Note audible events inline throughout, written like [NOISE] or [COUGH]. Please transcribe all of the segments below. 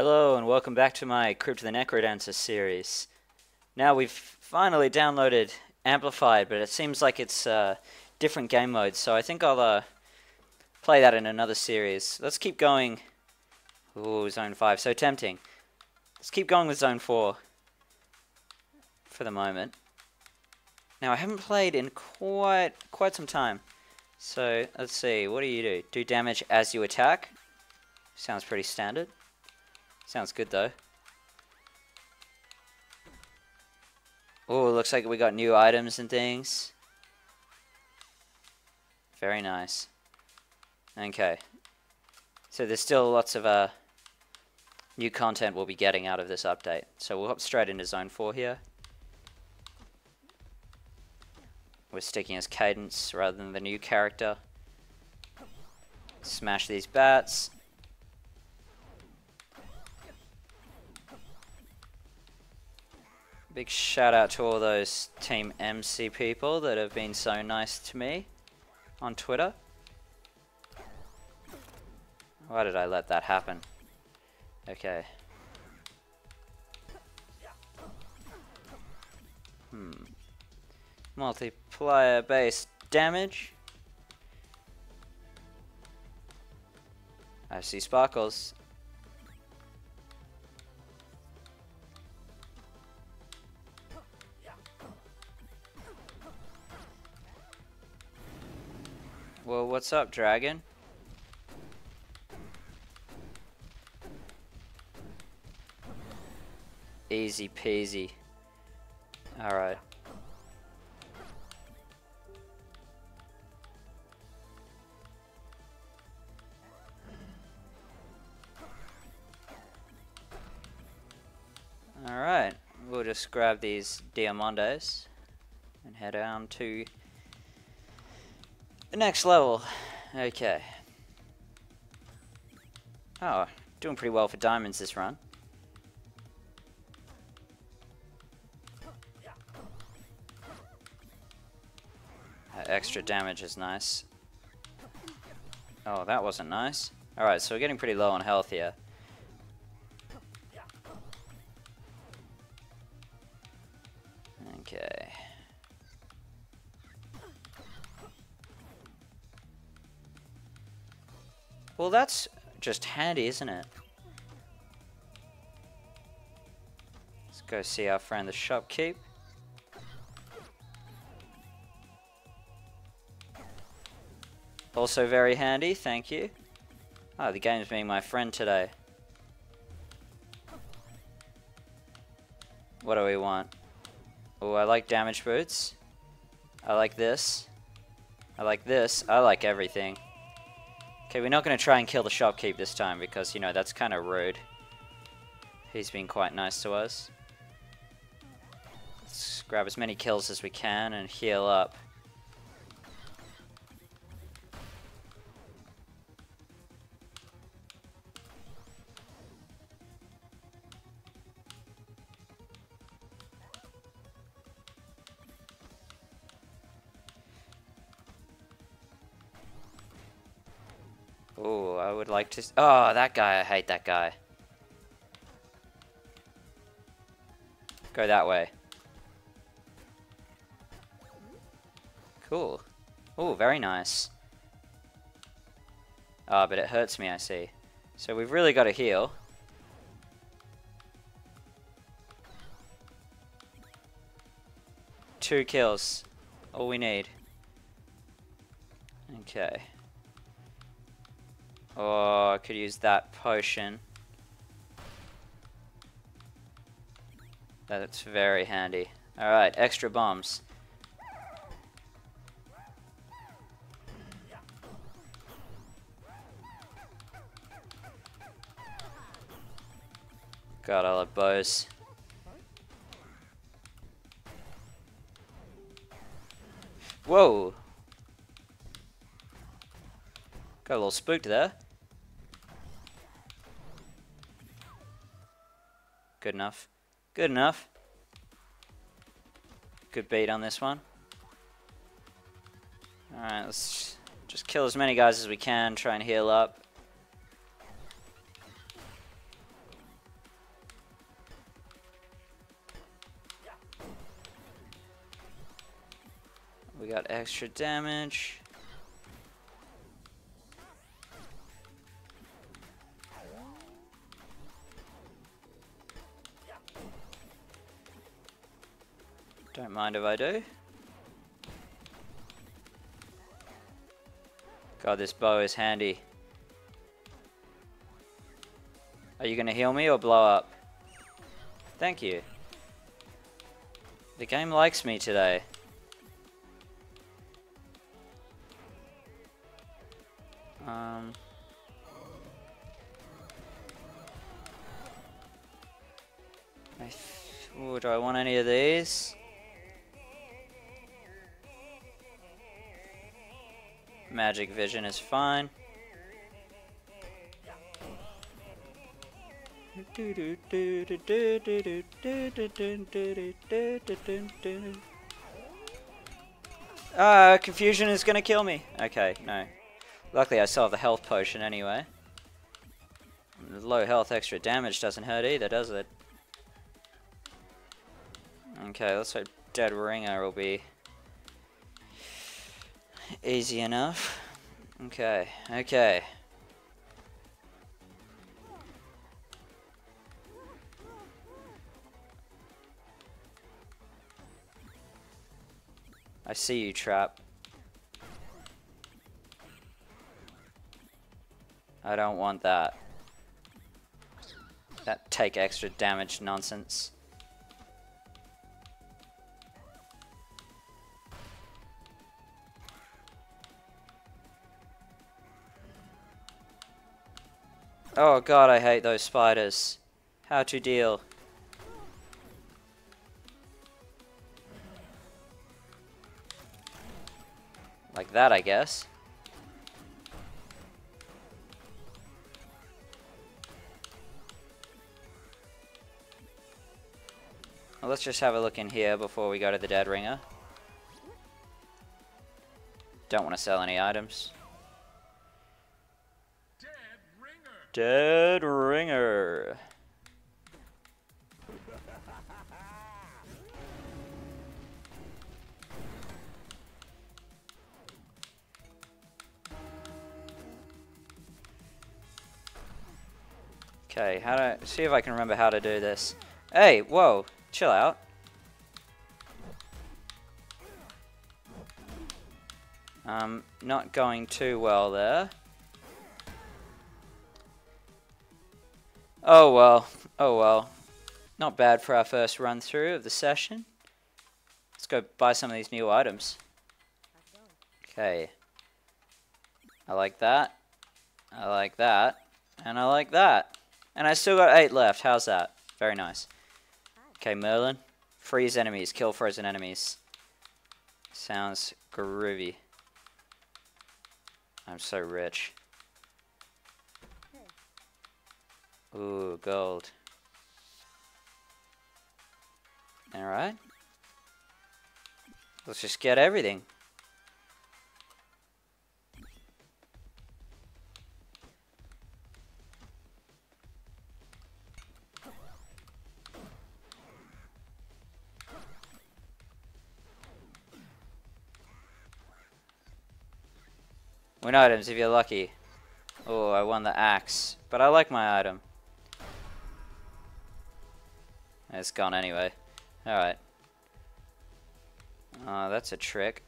Hello and welcome back to my Crypt of the Necrodancer series. Now we've finally downloaded Amplified, but it seems like it's uh, different game modes, so I think I'll uh, play that in another series. Let's keep going. Ooh, Zone 5, so tempting. Let's keep going with Zone 4 for the moment. Now I haven't played in quite quite some time. So let's see, what do you do? Do damage as you attack. Sounds pretty standard. Sounds good though. Oh, looks like we got new items and things. Very nice. Okay. So there's still lots of uh, new content we'll be getting out of this update. So we'll hop straight into Zone 4 here. We're sticking as Cadence rather than the new character. Smash these bats. Big shout out to all those Team MC people that have been so nice to me on Twitter. Why did I let that happen? Okay. Hmm. Multiplier based damage. I see sparkles. Well, what's up, dragon? Easy peasy. Alright. Alright, we'll just grab these Diamondos and head down to next level. Okay. Oh, doing pretty well for diamonds this run. That extra damage is nice. Oh, that wasn't nice. Alright, so we're getting pretty low on health here. Okay. Well, that's just handy, isn't it? Let's go see our friend the shopkeep. Also very handy, thank you. Oh, the game's being my friend today. What do we want? Oh, I like damage boots. I like this. I like this. I like everything. Okay, we're not going to try and kill the shopkeep this time because, you know, that's kind of rude. He's been quite nice to us. Let's grab as many kills as we can and heal up. Like to... Oh, that guy. I hate that guy. Go that way. Cool. Oh, very nice. Ah, oh, but it hurts me, I see. So we've really got to heal. Two kills. All we need. Okay. Oh, I could use that potion. That's very handy. Alright, extra bombs. God, I love bows. Whoa! Got a little spooked there. Good enough. Good enough. Good bait on this one. Alright, let's just kill as many guys as we can, try and heal up. We got extra damage. Mind if I do. God, this bow is handy. Are you gonna heal me or blow up? Thank you. The game likes me today. Um... I do I want any of these? Magic vision is fine. Uh, confusion is gonna kill me. Okay, no. Luckily I still have the health potion anyway. Low health, extra damage doesn't hurt either, does it? Okay, let's hope Dead Ringer will be easy enough. Okay, okay. I see you, Trap. I don't want that. That take extra damage nonsense. Oh god, I hate those spiders. How to deal. Like that, I guess. Well, let's just have a look in here before we go to the Dead Ringer. Don't want to sell any items. Dead Ringer. Dead Ringer. Okay, how to see if I can remember how to do this. Hey, whoa, chill out. Um, not going too well there. Oh well, oh well. Not bad for our first run through of the session. Let's go buy some of these new items. Okay. I like that. I like that. And I like that. And I still got 8 left. How's that? Very nice. Okay, Merlin. Freeze enemies. Kill frozen enemies. Sounds groovy. I'm so rich. Ooh, gold. Alright. Let's just get everything. Win items if you're lucky. Oh, I won the axe. But I like my item. It's gone anyway. Alright. Uh, that's a trick.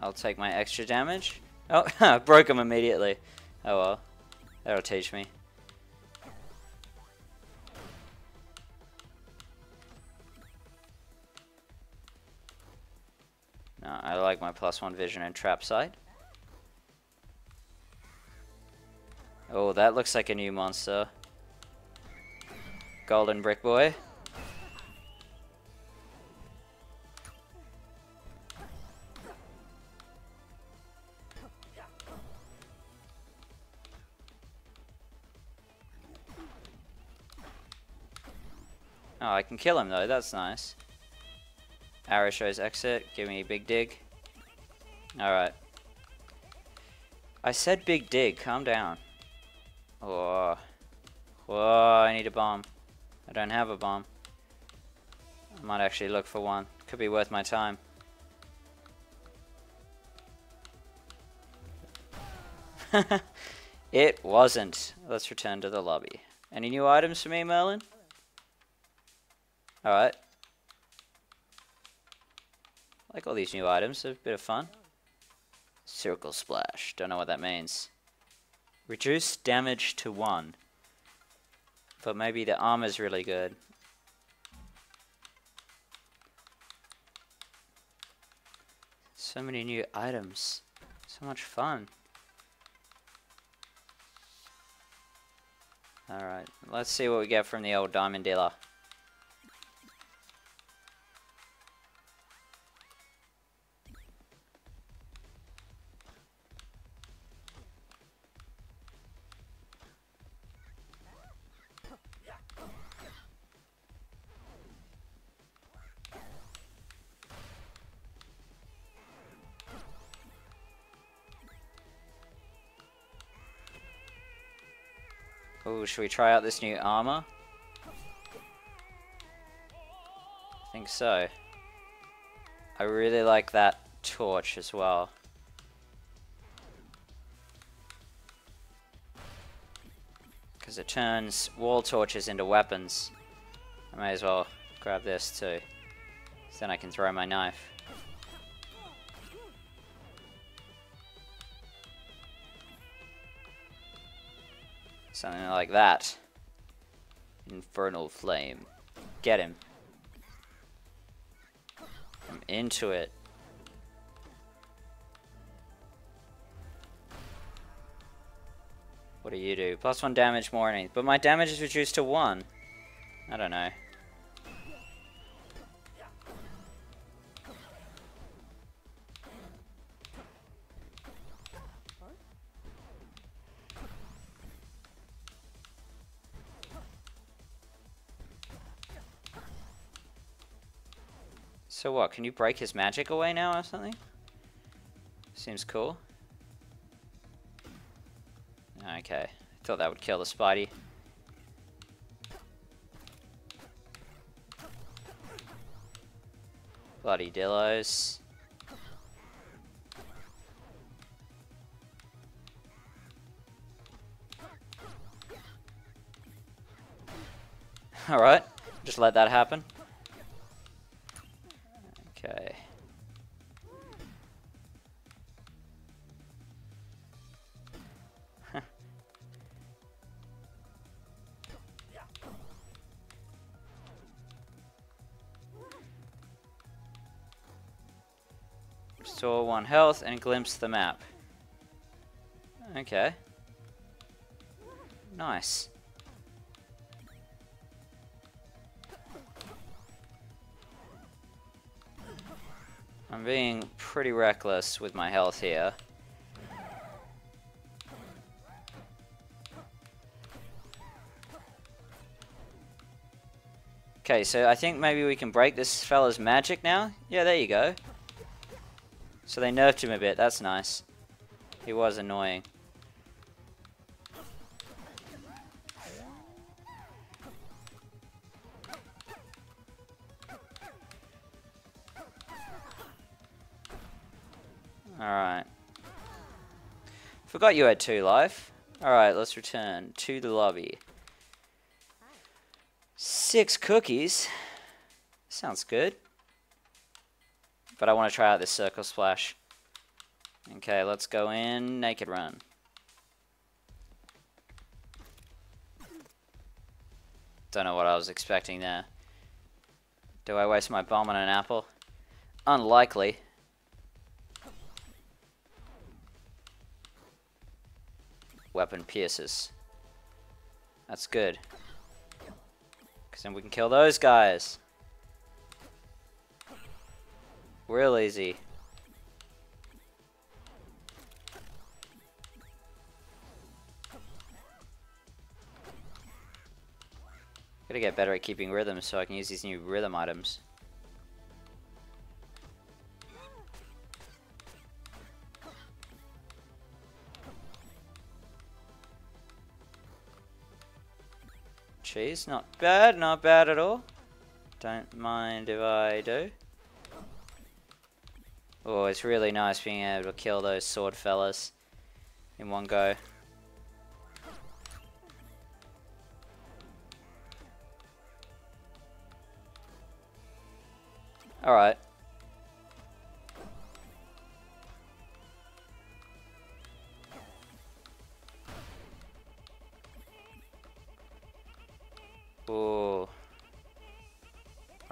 I'll take my extra damage. Oh, [LAUGHS] broke him immediately. Oh well. That'll teach me. Like my plus one vision and trap side. Oh, that looks like a new monster. Golden Brick Boy. Oh, I can kill him though, that's nice. Arrow shows exit, give me a big dig. Alright. I said big dig, calm down. Oh. Whoa, I need a bomb. I don't have a bomb. I might actually look for one. Could be worth my time. [LAUGHS] it wasn't. Let's return to the lobby. Any new items for me, Merlin? Alright. Like all these new items, a bit of fun. Circle Splash, don't know what that means. Reduce damage to 1. But maybe the armor's really good. So many new items. So much fun. Alright, let's see what we get from the old diamond dealer. Oh, should we try out this new armor? I think so. I really like that torch as well. Because it turns wall torches into weapons. I may as well grab this too. So then I can throw my knife. Something like that. Infernal Flame. Get him. I'm into it. What do you do? Plus one damage more anything. But my damage is reduced to one. I don't know. So what, can you break his magic away now or something? Seems cool. Okay, thought that would kill the Spidey. Bloody Dillos. [LAUGHS] Alright, just let that happen. Okay. Restore one health and glimpse the map. Okay. Nice. I'm being pretty reckless with my health here. Okay, so I think maybe we can break this fella's magic now. Yeah, there you go. So they nerfed him a bit, that's nice. He was annoying. Alright. Forgot you had two life. Alright, let's return to the lobby. Six cookies. Sounds good. But I want to try out this circle splash. Okay, let's go in. Naked run. Don't know what I was expecting there. Do I waste my bomb on an apple? Unlikely. Weapon pierces. That's good. Because then we can kill those guys. Real easy. Gotta get better at keeping rhythm so I can use these new rhythm items. She's not bad, not bad at all. Don't mind if I do. Oh, it's really nice being able to kill those sword fellas in one go.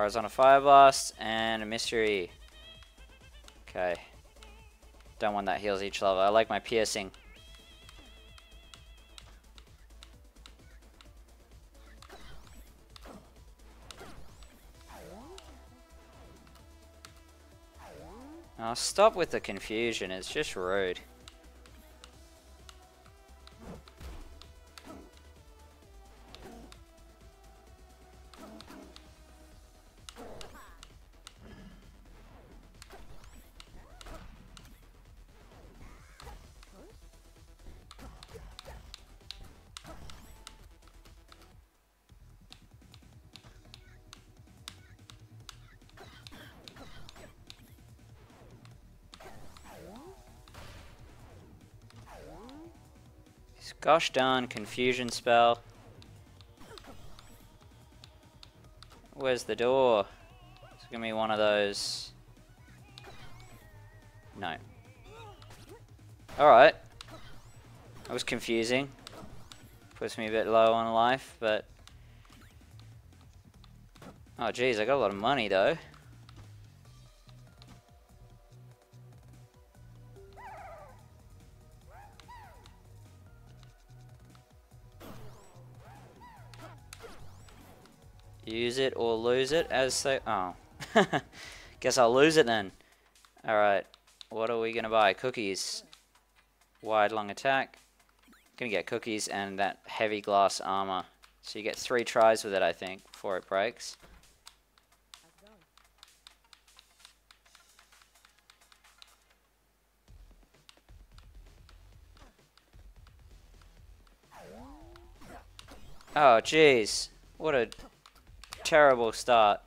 Horizontal Fire Blast and a Mystery. Okay. Don't want that heals each level. I like my piercing. Oh, stop with the confusion. It's just rude. Gosh darn confusion spell. Where's the door? It's gonna be one of those. No. Alright. That was confusing. Puts me a bit low on life, but... Oh geez, I got a lot of money though. Use it or lose it as they... Oh. [LAUGHS] Guess I'll lose it then. Alright. What are we going to buy? Cookies. Wide long attack. Gonna get cookies and that heavy glass armor. So you get three tries with it, I think, before it breaks. Oh, jeez. What a terrible start.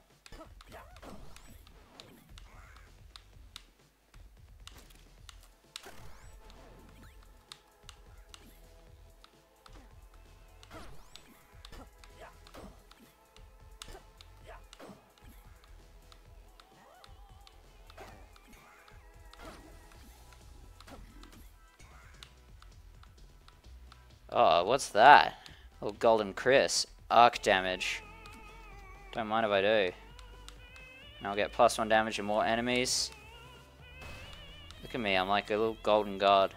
Oh, what's that? Oh, golden Chris. Arc damage. Don't mind if I do. I'll get plus one damage and more enemies. Look at me, I'm like a little golden god.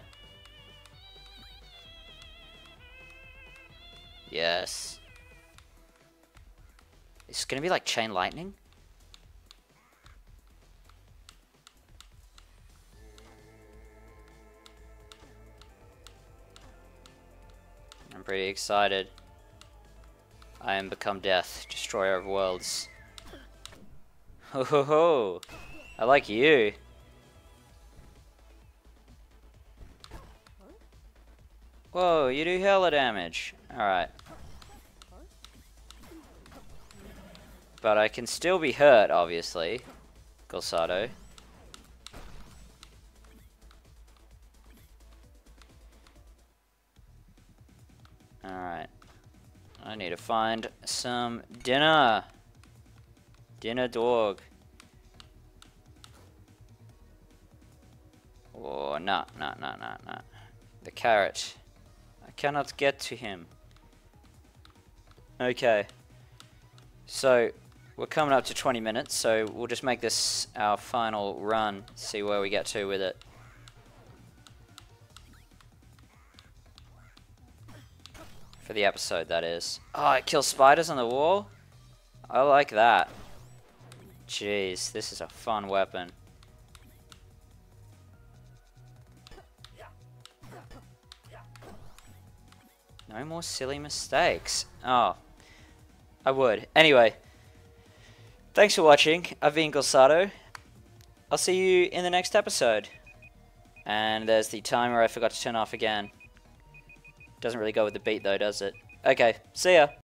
Yes. It's gonna be like chain lightning? I'm pretty excited. I am become death, destroyer of worlds. Ho ho ho! I like you. Whoa, you do hella damage. Alright. But I can still be hurt, obviously. Gulsado. I need to find some dinner. Dinner dog. Oh, no, no, no, no, no. The carrot. I cannot get to him. Okay. So, we're coming up to 20 minutes, so we'll just make this our final run, see where we get to with it. For the episode, that is. Oh, it kills spiders on the wall? I like that. Jeez, this is a fun weapon. No more silly mistakes. Oh, I would. Anyway, thanks for watching. I've been. I'll see you in the next episode. And there's the timer I forgot to turn off again. Doesn't really go with the beat though, does it? Okay, see ya.